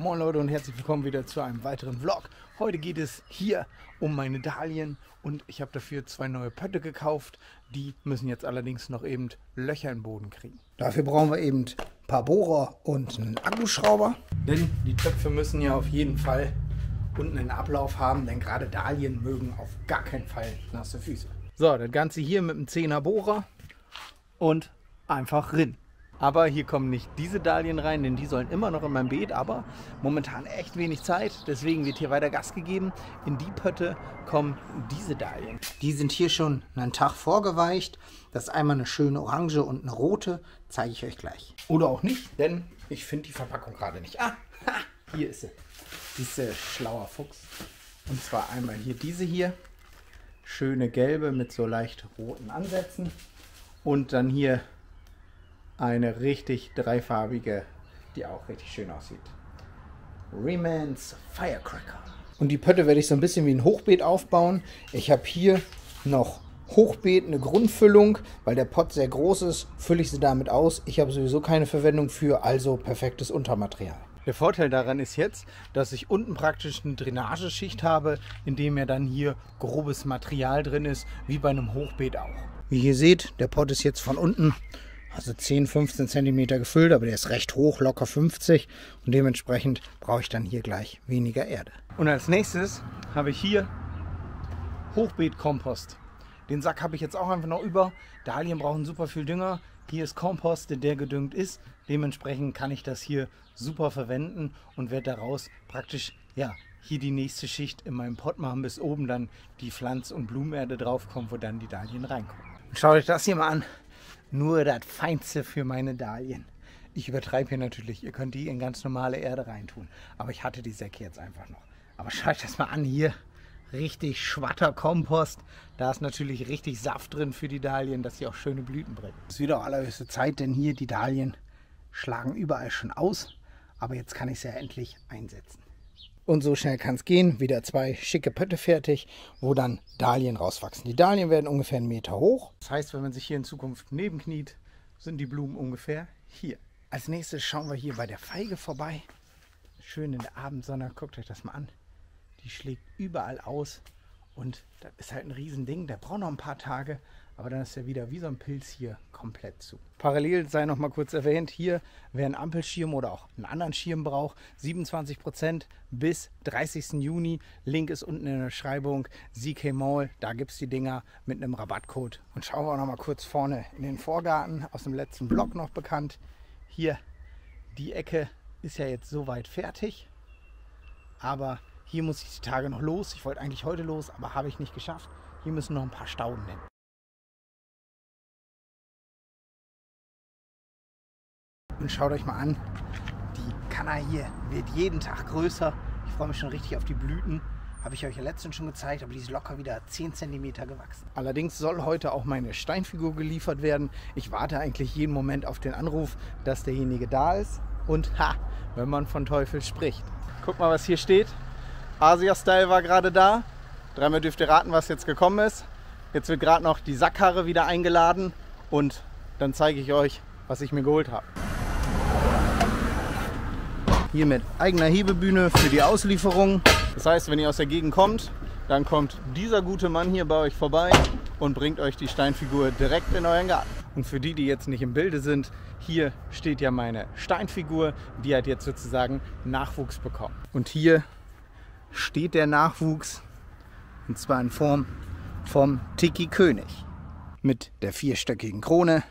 Moin Leute und herzlich willkommen wieder zu einem weiteren Vlog. Heute geht es hier um meine Dahlien und ich habe dafür zwei neue Pötte gekauft. Die müssen jetzt allerdings noch eben Löcher im Boden kriegen. Dafür brauchen wir eben ein paar Bohrer und einen Akkuschrauber. Denn die Töpfe müssen ja auf jeden Fall unten einen Ablauf haben, denn gerade Dahlien mögen auf gar keinen Fall nasse Füße. So, das Ganze hier mit einem 10er Bohrer und einfach rin. Aber hier kommen nicht diese Dahlien rein, denn die sollen immer noch in meinem Beet, aber momentan echt wenig Zeit. Deswegen wird hier weiter Gas gegeben. In die Pötte kommen diese Dahlien. Die sind hier schon einen Tag vorgeweicht. Das ist einmal eine schöne orange und eine rote. Zeige ich euch gleich. Oder auch nicht, denn ich finde die Verpackung gerade nicht. Ah, ha, hier ist sie. Diese schlauer Fuchs. Und zwar einmal hier diese hier. Schöne gelbe mit so leicht roten Ansätzen. Und dann hier eine richtig dreifarbige, die auch richtig schön aussieht. Remans Firecracker. Und die Pötte werde ich so ein bisschen wie ein Hochbeet aufbauen. Ich habe hier noch Hochbeet, eine Grundfüllung, weil der Pott sehr groß ist, fülle ich sie damit aus. Ich habe sowieso keine Verwendung für, also perfektes Untermaterial. Der Vorteil daran ist jetzt, dass ich unten praktisch eine Drainageschicht habe, in dem ja dann hier grobes Material drin ist, wie bei einem Hochbeet auch. Wie ihr seht, der Pott ist jetzt von unten also 10, 15 cm gefüllt, aber der ist recht hoch, locker 50 und dementsprechend brauche ich dann hier gleich weniger Erde. Und als nächstes habe ich hier Hochbeetkompost. Den Sack habe ich jetzt auch einfach noch über. Dahlien brauchen super viel Dünger. Hier ist Kompost, der gedüngt ist. Dementsprechend kann ich das hier super verwenden und werde daraus praktisch ja, hier die nächste Schicht in meinem Pott machen, bis oben dann die Pflanz- und Blumenerde draufkommt, wo dann die Dahlien reinkommen. Schaut euch das hier mal an nur das Feinste für meine Dahlien. Ich übertreibe hier natürlich, ihr könnt die in ganz normale Erde reintun. Aber ich hatte die Säcke jetzt einfach noch. Aber schaut das mal an hier. Richtig schwatter Kompost. Da ist natürlich richtig Saft drin für die Dahlien, dass sie auch schöne Blüten bringen. Es ist wieder allerhöchste Zeit, denn hier die Dahlien schlagen überall schon aus. Aber jetzt kann ich sie ja endlich einsetzen. Und so schnell kann es gehen. Wieder zwei schicke Pötte fertig, wo dann Dahlien rauswachsen. Die Dahlien werden ungefähr einen Meter hoch. Das heißt, wenn man sich hier in Zukunft nebenkniet, sind die Blumen ungefähr hier. Als nächstes schauen wir hier bei der Feige vorbei. Schön in der Abendsonne. Guckt euch das mal an. Die schlägt überall aus. Und das ist halt ein Riesending. Der braucht noch ein paar Tage, aber dann ist er wieder wie so ein Pilz hier komplett zu. Parallel sei noch mal kurz erwähnt, hier wer einen Ampelschirm oder auch einen anderen Schirm braucht, 27% bis 30. Juni. Link ist unten in der Beschreibung. ZK Mall, da gibt es die Dinger mit einem Rabattcode. Und schauen wir auch noch mal kurz vorne in den Vorgarten, aus dem letzten Blog noch bekannt. Hier, die Ecke ist ja jetzt soweit fertig, aber hier muss ich die Tage noch los. Ich wollte eigentlich heute los, aber habe ich nicht geschafft. Hier müssen noch ein paar Stauden hin. Und schaut euch mal an, die Kanna hier wird jeden Tag größer. Ich freue mich schon richtig auf die Blüten. Habe ich euch ja letztens schon gezeigt, aber die ist locker wieder 10 cm gewachsen. Allerdings soll heute auch meine Steinfigur geliefert werden. Ich warte eigentlich jeden Moment auf den Anruf, dass derjenige da ist. Und ha, wenn man von Teufel spricht. Guck mal, was hier steht. Asia-Style war gerade da. Dreimal dürft ihr raten, was jetzt gekommen ist. Jetzt wird gerade noch die Sackkarre wieder eingeladen und dann zeige ich euch, was ich mir geholt habe. Hier mit eigener Hebebühne für die Auslieferung. Das heißt, wenn ihr aus der Gegend kommt, dann kommt dieser gute Mann hier bei euch vorbei und bringt euch die Steinfigur direkt in euren Garten. Und für die, die jetzt nicht im Bilde sind, hier steht ja meine Steinfigur, die hat jetzt sozusagen Nachwuchs bekommen. Und hier steht der Nachwuchs, und zwar in Form vom Tiki König. Mit der vierstöckigen Krone,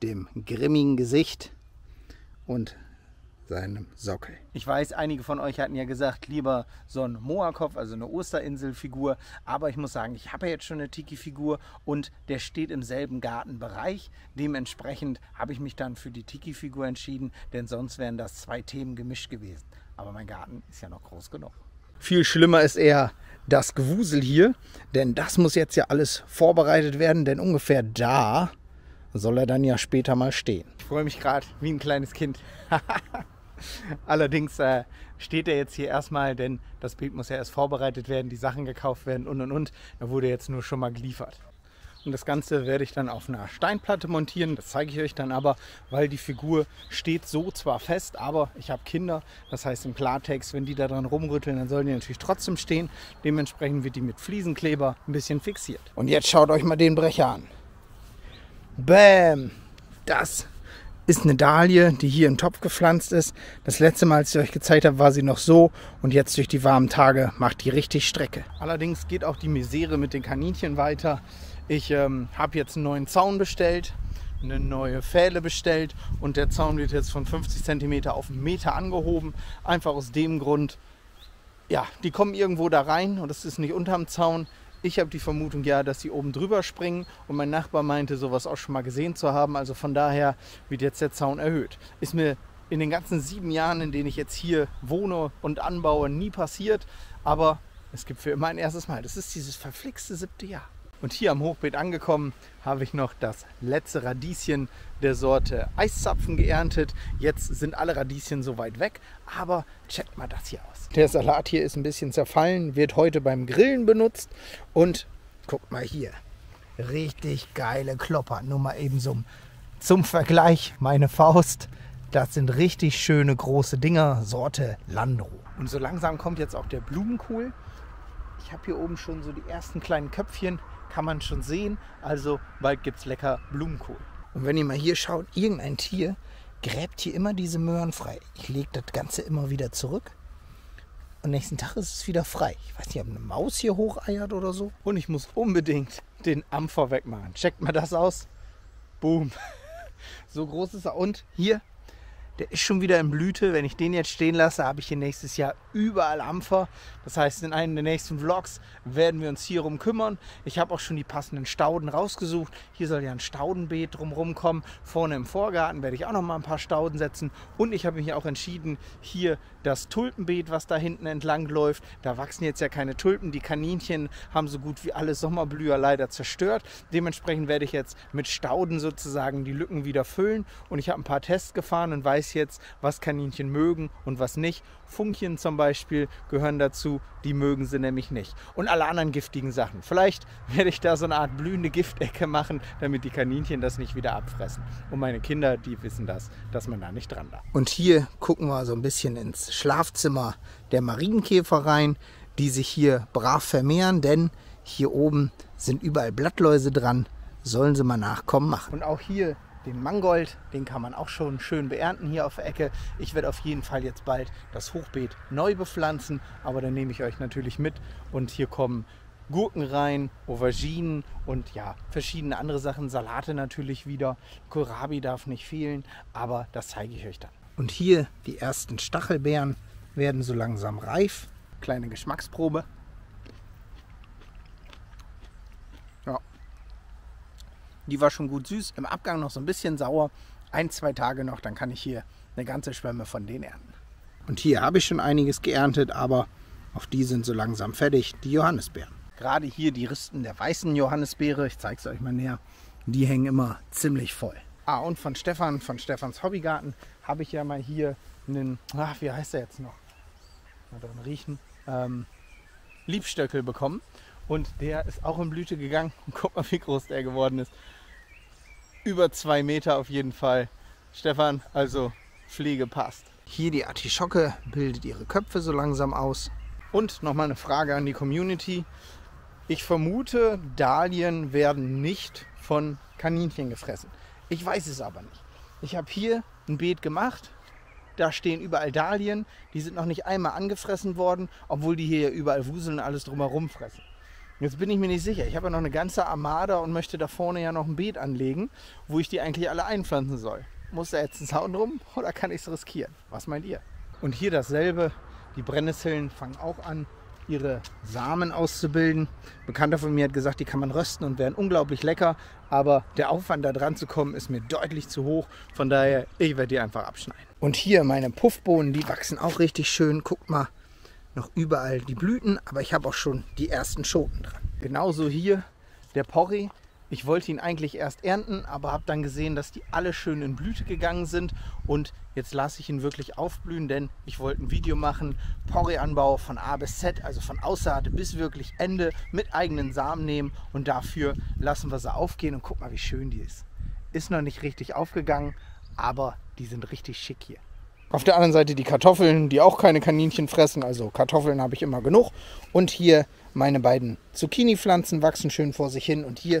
dem grimmigen Gesicht und seinem Sockel. Ich weiß, einige von euch hatten ja gesagt, lieber so ein Moa-Kopf, also eine Osterinsel-Figur. Aber ich muss sagen, ich habe ja jetzt schon eine Tiki-Figur und der steht im selben Gartenbereich. Dementsprechend habe ich mich dann für die Tiki-Figur entschieden, denn sonst wären das zwei Themen gemischt gewesen. Aber mein Garten ist ja noch groß genug. Viel schlimmer ist eher das Gewusel hier, denn das muss jetzt ja alles vorbereitet werden, denn ungefähr da soll er dann ja später mal stehen. Ich freue mich gerade wie ein kleines Kind. Allerdings äh, steht er jetzt hier erstmal, denn das Bild muss ja erst vorbereitet werden, die Sachen gekauft werden und und und. Er wurde jetzt nur schon mal geliefert. Und das Ganze werde ich dann auf einer Steinplatte montieren. Das zeige ich euch dann aber, weil die Figur steht so zwar fest, aber ich habe Kinder. Das heißt im Klartext, wenn die da dran rumrütteln, dann sollen die natürlich trotzdem stehen. Dementsprechend wird die mit Fliesenkleber ein bisschen fixiert. Und jetzt schaut euch mal den Brecher an. Bäm! Das ist eine Dahlie, die hier im Topf gepflanzt ist. Das letzte Mal, als ich euch gezeigt habe, war sie noch so und jetzt durch die warmen Tage macht die richtig Strecke. Allerdings geht auch die Misere mit den Kaninchen weiter. Ich ähm, habe jetzt einen neuen Zaun bestellt, eine neue Pfähle bestellt und der Zaun wird jetzt von 50 cm auf einen Meter angehoben. Einfach aus dem Grund, ja, die kommen irgendwo da rein und das ist nicht unterm Zaun. Ich habe die Vermutung ja, dass sie oben drüber springen und mein Nachbar meinte, sowas auch schon mal gesehen zu haben. Also von daher wird jetzt der Zaun erhöht. Ist mir in den ganzen sieben Jahren, in denen ich jetzt hier wohne und anbaue, nie passiert. Aber es gibt für immer ein erstes Mal. Das ist dieses verflixte siebte Jahr. Und hier am Hochbeet angekommen habe ich noch das letzte Radieschen der Sorte Eiszapfen geerntet. Jetzt sind alle Radieschen soweit weg, aber checkt mal das hier aus. Der Salat hier ist ein bisschen zerfallen, wird heute beim Grillen benutzt und guckt mal hier. Richtig geile Klopper. Nur mal eben so zum Vergleich meine Faust. Das sind richtig schöne große Dinger, Sorte Landro. Und so langsam kommt jetzt auch der Blumenkohl. Ich habe hier oben schon so die ersten kleinen Köpfchen kann man schon sehen. Also bald gibt es lecker Blumenkohl. Und wenn ihr mal hier schaut, irgendein Tier gräbt hier immer diese Möhren frei. Ich lege das Ganze immer wieder zurück. Und nächsten Tag ist es wieder frei. Ich weiß nicht, ob eine Maus hier hocheiert oder so. Und ich muss unbedingt den Ampfer wegmachen. Checkt mal das aus. Boom. So groß ist er. Und hier der ist schon wieder in Blüte. Wenn ich den jetzt stehen lasse, habe ich hier nächstes Jahr überall Ampfer. Das heißt, in einem der nächsten Vlogs werden wir uns hierum kümmern. Ich habe auch schon die passenden Stauden rausgesucht. Hier soll ja ein Staudenbeet drumherum kommen. Vorne im Vorgarten werde ich auch noch mal ein paar Stauden setzen. Und ich habe mich auch entschieden, hier das Tulpenbeet, was da hinten entlang läuft, da wachsen jetzt ja keine Tulpen. Die Kaninchen haben so gut wie alle Sommerblüher leider zerstört. Dementsprechend werde ich jetzt mit Stauden sozusagen die Lücken wieder füllen. Und ich habe ein paar Tests gefahren und weiß jetzt, was Kaninchen mögen und was nicht. Funkchen zum Beispiel gehören dazu, die mögen sie nämlich nicht. Und alle anderen giftigen Sachen. Vielleicht werde ich da so eine Art blühende Giftecke machen, damit die Kaninchen das nicht wieder abfressen. Und meine Kinder, die wissen das, dass man da nicht dran darf. Und hier gucken wir so ein bisschen ins Schlafzimmer der Marienkäfer rein, die sich hier brav vermehren, denn hier oben sind überall Blattläuse dran. Sollen sie mal Nachkommen machen. Und auch hier den Mangold, den kann man auch schon schön beernten hier auf der Ecke. Ich werde auf jeden Fall jetzt bald das Hochbeet neu bepflanzen, aber dann nehme ich euch natürlich mit und hier kommen Gurken rein, Auberginen und ja, verschiedene andere Sachen, Salate natürlich wieder. Kohlrabi darf nicht fehlen, aber das zeige ich euch dann. Und hier die ersten Stachelbeeren werden so langsam reif. Kleine Geschmacksprobe. Die war schon gut süß. Im Abgang noch so ein bisschen sauer. Ein, zwei Tage noch, dann kann ich hier eine ganze Schwemme von denen ernten. Und hier habe ich schon einiges geerntet, aber auch die sind so langsam fertig, die Johannisbeeren. Gerade hier die Risten der weißen Johannisbeere, ich zeige es euch mal näher, die hängen immer ziemlich voll. Ah, und von Stefan, von Stefans Hobbygarten, habe ich ja mal hier einen, ach, wie heißt der jetzt noch? Mal dran riechen. Ähm, Liebstöckel bekommen. Und der ist auch in Blüte gegangen. Und guck mal, wie groß der geworden ist. Über zwei Meter auf jeden Fall. Stefan, also Pflege passt. Hier die Artischocke bildet ihre Köpfe so langsam aus. Und nochmal eine Frage an die Community. Ich vermute, Dahlien werden nicht von Kaninchen gefressen. Ich weiß es aber nicht. Ich habe hier ein Beet gemacht. Da stehen überall Dahlien. Die sind noch nicht einmal angefressen worden, obwohl die hier überall wuseln und alles drumherum fressen. Jetzt bin ich mir nicht sicher. Ich habe ja noch eine ganze Armada und möchte da vorne ja noch ein Beet anlegen, wo ich die eigentlich alle einpflanzen soll. Muss da jetzt ein Zaun drum oder kann ich es riskieren? Was meint ihr? Und hier dasselbe. Die Brennnesseln fangen auch an, ihre Samen auszubilden. Ein Bekannter von mir hat gesagt, die kann man rösten und wären unglaublich lecker. Aber der Aufwand da dran zu kommen ist mir deutlich zu hoch. Von daher, ich werde die einfach abschneiden. Und hier meine Puffbohnen, die wachsen auch richtig schön. Guckt mal, noch überall die Blüten, aber ich habe auch schon die ersten Schoten dran. Genauso hier der Porree. Ich wollte ihn eigentlich erst ernten, aber habe dann gesehen, dass die alle schön in Blüte gegangen sind. Und jetzt lasse ich ihn wirklich aufblühen, denn ich wollte ein Video machen. Porree-Anbau von A bis Z, also von Aussaat bis wirklich Ende mit eigenen Samen nehmen. Und dafür lassen wir sie aufgehen und guck mal, wie schön die ist. Ist noch nicht richtig aufgegangen, aber die sind richtig schick hier. Auf der anderen Seite die Kartoffeln, die auch keine Kaninchen fressen. Also Kartoffeln habe ich immer genug. Und hier meine beiden Zucchini-Pflanzen wachsen schön vor sich hin. Und hier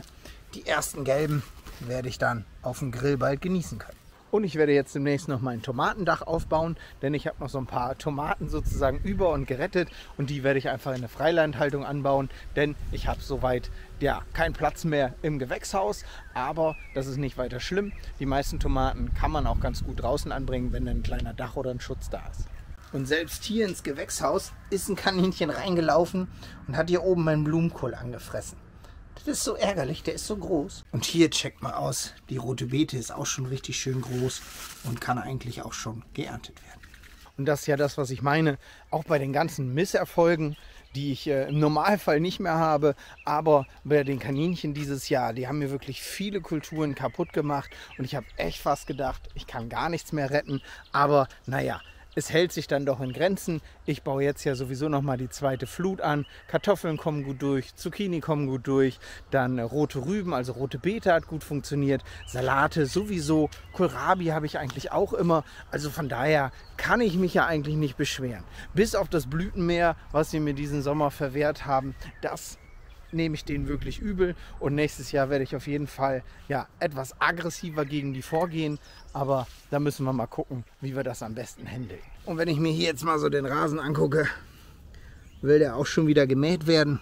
die ersten gelben werde ich dann auf dem Grill bald genießen können. Und ich werde jetzt demnächst noch mein Tomatendach aufbauen, denn ich habe noch so ein paar Tomaten sozusagen über und gerettet und die werde ich einfach in eine Freilandhaltung anbauen, denn ich habe soweit ja keinen Platz mehr im Gewächshaus, aber das ist nicht weiter schlimm. Die meisten Tomaten kann man auch ganz gut draußen anbringen, wenn ein kleiner Dach oder ein Schutz da ist. Und selbst hier ins Gewächshaus ist ein Kaninchen reingelaufen und hat hier oben meinen Blumenkohl angefressen. Das ist so ärgerlich, der ist so groß. Und hier checkt mal aus, die rote Beete ist auch schon richtig schön groß und kann eigentlich auch schon geerntet werden. Und das ist ja das, was ich meine, auch bei den ganzen Misserfolgen, die ich äh, im Normalfall nicht mehr habe, aber bei den Kaninchen dieses Jahr, die haben mir wirklich viele Kulturen kaputt gemacht und ich habe echt fast gedacht, ich kann gar nichts mehr retten, aber naja, es hält sich dann doch in Grenzen. Ich baue jetzt ja sowieso noch mal die zweite Flut an. Kartoffeln kommen gut durch, Zucchini kommen gut durch, dann rote Rüben, also rote Beete hat gut funktioniert, Salate sowieso, Kohlrabi habe ich eigentlich auch immer. Also von daher kann ich mich ja eigentlich nicht beschweren. Bis auf das Blütenmeer, was sie mir diesen Sommer verwehrt haben, das nehme ich den wirklich übel und nächstes Jahr werde ich auf jeden Fall ja, etwas aggressiver gegen die vorgehen, aber da müssen wir mal gucken, wie wir das am besten handeln. Und wenn ich mir hier jetzt mal so den Rasen angucke, will der auch schon wieder gemäht werden.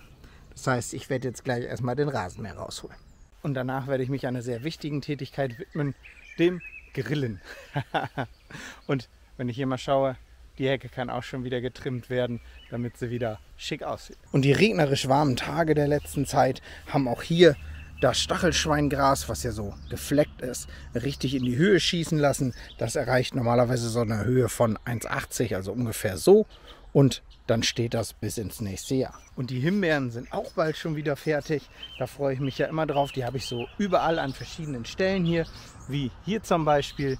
Das heißt, ich werde jetzt gleich erstmal den Rasenmäher rausholen. Und danach werde ich mich einer sehr wichtigen Tätigkeit widmen, dem Grillen. und wenn ich hier mal schaue, die Hecke kann auch schon wieder getrimmt werden, damit sie wieder schick aussieht. Und die regnerisch warmen Tage der letzten Zeit haben auch hier das Stachelschweingras, was ja so gefleckt ist, richtig in die Höhe schießen lassen. Das erreicht normalerweise so eine Höhe von 1,80, also ungefähr so. Und dann steht das bis ins nächste Jahr. Und die Himbeeren sind auch bald schon wieder fertig. Da freue ich mich ja immer drauf. Die habe ich so überall an verschiedenen Stellen hier, wie hier zum Beispiel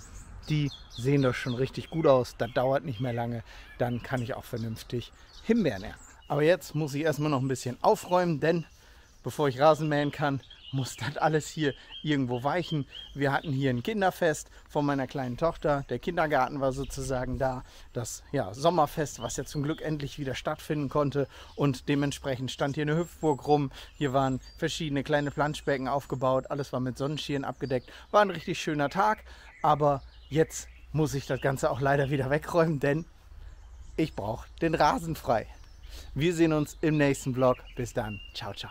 die sehen doch schon richtig gut aus. Das dauert nicht mehr lange. Dann kann ich auch vernünftig Himbeeren ernten. Aber jetzt muss ich erstmal noch ein bisschen aufräumen, denn bevor ich Rasen mähen kann, muss das alles hier irgendwo weichen. Wir hatten hier ein Kinderfest von meiner kleinen Tochter. Der Kindergarten war sozusagen da. Das ja, Sommerfest, was ja zum Glück endlich wieder stattfinden konnte. Und dementsprechend stand hier eine Hüpfburg rum. Hier waren verschiedene kleine Planschbecken aufgebaut. Alles war mit Sonnenschirm abgedeckt. War ein richtig schöner Tag. Aber Jetzt muss ich das Ganze auch leider wieder wegräumen, denn ich brauche den Rasen frei. Wir sehen uns im nächsten Vlog. Bis dann. Ciao, ciao.